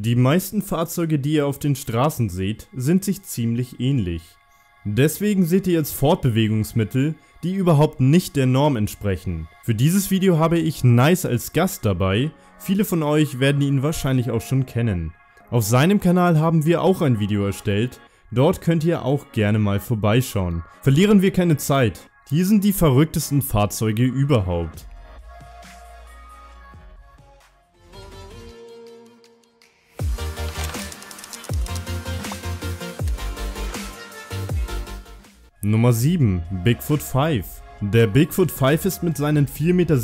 Die meisten Fahrzeuge, die ihr auf den Straßen seht, sind sich ziemlich ähnlich. Deswegen seht ihr jetzt Fortbewegungsmittel, die überhaupt nicht der Norm entsprechen. Für dieses Video habe ich Nice als Gast dabei, viele von euch werden ihn wahrscheinlich auch schon kennen. Auf seinem Kanal haben wir auch ein Video erstellt, dort könnt ihr auch gerne mal vorbeischauen. Verlieren wir keine Zeit, hier sind die verrücktesten Fahrzeuge überhaupt. Nummer 7. Bigfoot 5 Der Bigfoot 5 ist mit seinen 4,70 Meter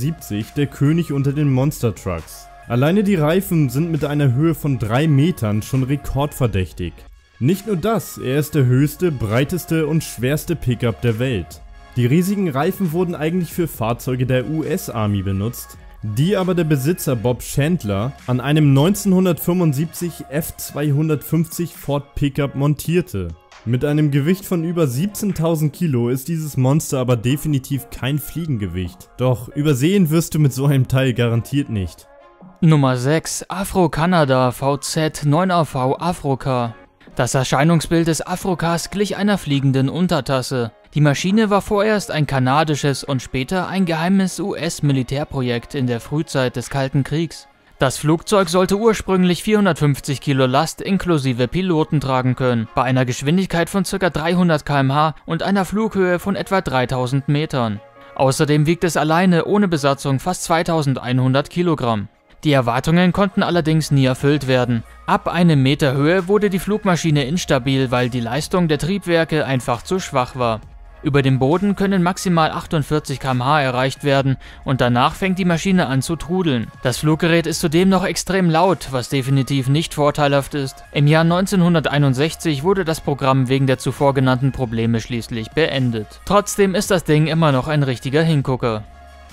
der König unter den Monster Trucks. Alleine die Reifen sind mit einer Höhe von 3 Metern schon rekordverdächtig. Nicht nur das, er ist der höchste, breiteste und schwerste Pickup der Welt. Die riesigen Reifen wurden eigentlich für Fahrzeuge der US Army benutzt, die aber der Besitzer Bob Chandler an einem 1975 F250 Ford Pickup montierte. Mit einem Gewicht von über 17.000 Kilo ist dieses Monster aber definitiv kein Fliegengewicht. Doch übersehen wirst du mit so einem Teil garantiert nicht. Nummer 6 Afro Canada VZ 9AV Afrocar Das Erscheinungsbild des Afrocars glich einer fliegenden Untertasse. Die Maschine war vorerst ein kanadisches und später ein geheimes US-Militärprojekt in der Frühzeit des Kalten Kriegs. Das Flugzeug sollte ursprünglich 450 Kilo Last inklusive Piloten tragen können, bei einer Geschwindigkeit von ca. 300 km/h und einer Flughöhe von etwa 3000 Metern. Außerdem wiegt es alleine ohne Besatzung fast 2100 Kilogramm. Die Erwartungen konnten allerdings nie erfüllt werden. Ab einem Meter Höhe wurde die Flugmaschine instabil, weil die Leistung der Triebwerke einfach zu schwach war. Über dem Boden können maximal 48 km/h erreicht werden und danach fängt die Maschine an zu trudeln. Das Fluggerät ist zudem noch extrem laut, was definitiv nicht vorteilhaft ist. Im Jahr 1961 wurde das Programm wegen der zuvor genannten Probleme schließlich beendet. Trotzdem ist das Ding immer noch ein richtiger Hingucker.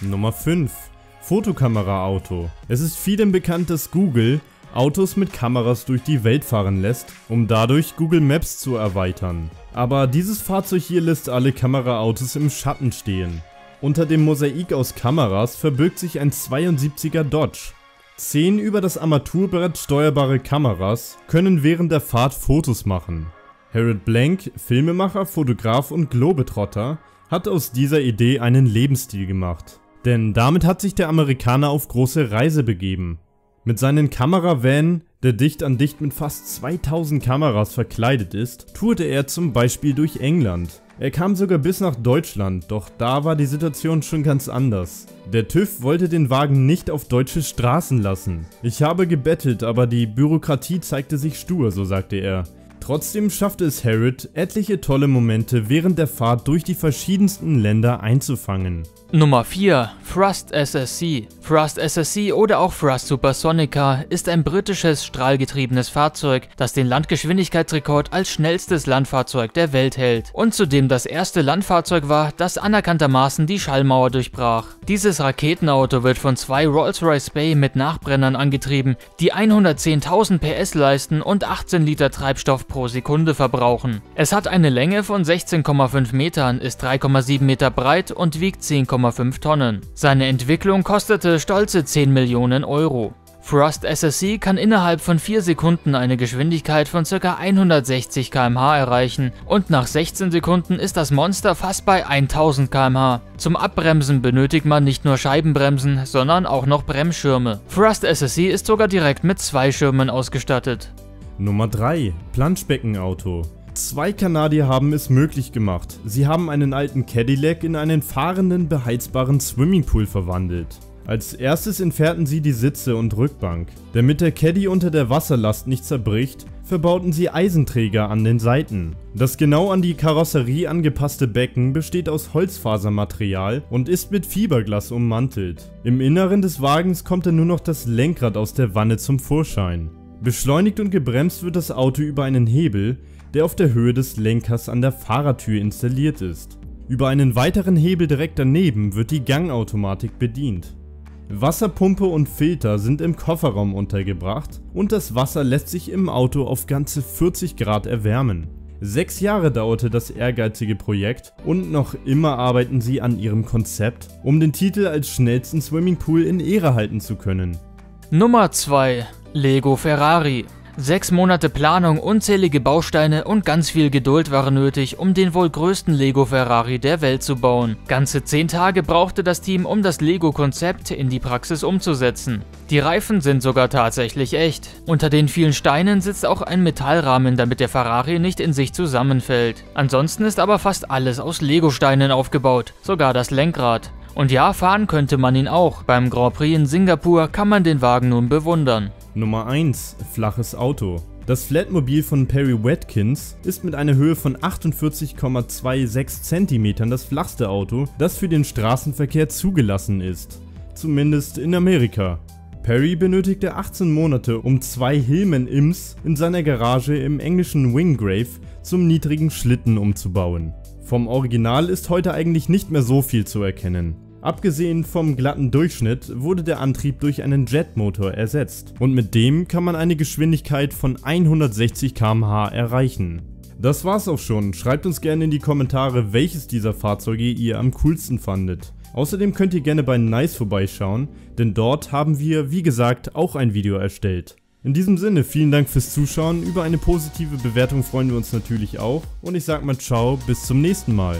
Nummer 5 Fotokamera-Auto. Es ist vielen bekannt, dass Google Autos mit Kameras durch die Welt fahren lässt, um dadurch Google Maps zu erweitern. Aber dieses Fahrzeug hier lässt alle Kameraautos im Schatten stehen. Unter dem Mosaik aus Kameras verbirgt sich ein 72er Dodge. Zehn über das Armaturenbrett steuerbare Kameras können während der Fahrt Fotos machen. Harold Blank, Filmemacher, Fotograf und Globetrotter, hat aus dieser Idee einen Lebensstil gemacht. Denn damit hat sich der Amerikaner auf große Reise begeben. Mit seinen Kameravan, der dicht an dicht mit fast 2000 Kameras verkleidet ist, tourte er zum Beispiel durch England. Er kam sogar bis nach Deutschland, doch da war die Situation schon ganz anders. Der TÜV wollte den Wagen nicht auf deutsche Straßen lassen. Ich habe gebettelt, aber die Bürokratie zeigte sich stur, so sagte er. Trotzdem schaffte es Harrod, etliche tolle Momente während der Fahrt durch die verschiedensten Länder einzufangen. Nummer 4 Thrust SSC Thrust SSC oder auch Thrust Supersonica ist ein britisches strahlgetriebenes Fahrzeug, das den Landgeschwindigkeitsrekord als schnellstes Landfahrzeug der Welt hält und zudem das erste Landfahrzeug war, das anerkanntermaßen die Schallmauer durchbrach. Dieses Raketenauto wird von zwei Rolls-Royce Bay mit Nachbrennern angetrieben, die 110.000 PS leisten und 18 Liter Treibstoff pro Sekunde verbrauchen. Es hat eine Länge von 16,5 Metern, ist 3,7 Meter breit und wiegt 10,5 Tonnen. Seine Entwicklung kostete stolze 10 Millionen Euro. Thrust SSC kann innerhalb von 4 Sekunden eine Geschwindigkeit von ca. 160 km/h erreichen und nach 16 Sekunden ist das Monster fast bei 1000 km/h. Zum Abbremsen benötigt man nicht nur Scheibenbremsen, sondern auch noch Bremsschirme. Thrust SSC ist sogar direkt mit zwei Schirmen ausgestattet. Nummer 3 Planschbeckenauto Zwei Kanadier haben es möglich gemacht. Sie haben einen alten Cadillac in einen fahrenden, beheizbaren Swimmingpool verwandelt. Als erstes entfernten sie die Sitze und Rückbank. Damit der Caddy unter der Wasserlast nicht zerbricht, verbauten sie Eisenträger an den Seiten. Das genau an die Karosserie angepasste Becken besteht aus Holzfasermaterial und ist mit Fiberglas ummantelt. Im Inneren des Wagens kommt dann nur noch das Lenkrad aus der Wanne zum Vorschein. Beschleunigt und gebremst wird das Auto über einen Hebel, der auf der Höhe des Lenkers an der Fahrertür installiert ist. Über einen weiteren Hebel direkt daneben wird die Gangautomatik bedient. Wasserpumpe und Filter sind im Kofferraum untergebracht und das Wasser lässt sich im Auto auf ganze 40 Grad erwärmen. Sechs Jahre dauerte das ehrgeizige Projekt und noch immer arbeiten sie an ihrem Konzept, um den Titel als schnellsten Swimmingpool in Ehre halten zu können. Nummer 2 Lego Ferrari. Sechs Monate Planung, unzählige Bausteine und ganz viel Geduld waren nötig, um den wohl größten Lego Ferrari der Welt zu bauen. Ganze zehn Tage brauchte das Team, um das Lego-Konzept in die Praxis umzusetzen. Die Reifen sind sogar tatsächlich echt. Unter den vielen Steinen sitzt auch ein Metallrahmen, damit der Ferrari nicht in sich zusammenfällt. Ansonsten ist aber fast alles aus Lego-Steinen aufgebaut, sogar das Lenkrad. Und ja, fahren könnte man ihn auch. Beim Grand Prix in Singapur kann man den Wagen nun bewundern. Nummer 1. Flaches Auto. Das Flatmobil von Perry Watkins ist mit einer Höhe von 48,26 cm das flachste Auto, das für den Straßenverkehr zugelassen ist. Zumindest in Amerika. Perry benötigte 18 Monate, um zwei Hillman Imms in seiner Garage im englischen Wingrave zum niedrigen Schlitten umzubauen. Vom Original ist heute eigentlich nicht mehr so viel zu erkennen. Abgesehen vom glatten Durchschnitt wurde der Antrieb durch einen Jetmotor ersetzt und mit dem kann man eine Geschwindigkeit von 160 km/h erreichen. Das war's auch schon, schreibt uns gerne in die Kommentare welches dieser Fahrzeuge ihr am coolsten fandet. Außerdem könnt ihr gerne bei Nice vorbeischauen, denn dort haben wir wie gesagt auch ein Video erstellt. In diesem Sinne vielen Dank fürs Zuschauen, über eine positive Bewertung freuen wir uns natürlich auch und ich sag mal ciao, bis zum nächsten Mal.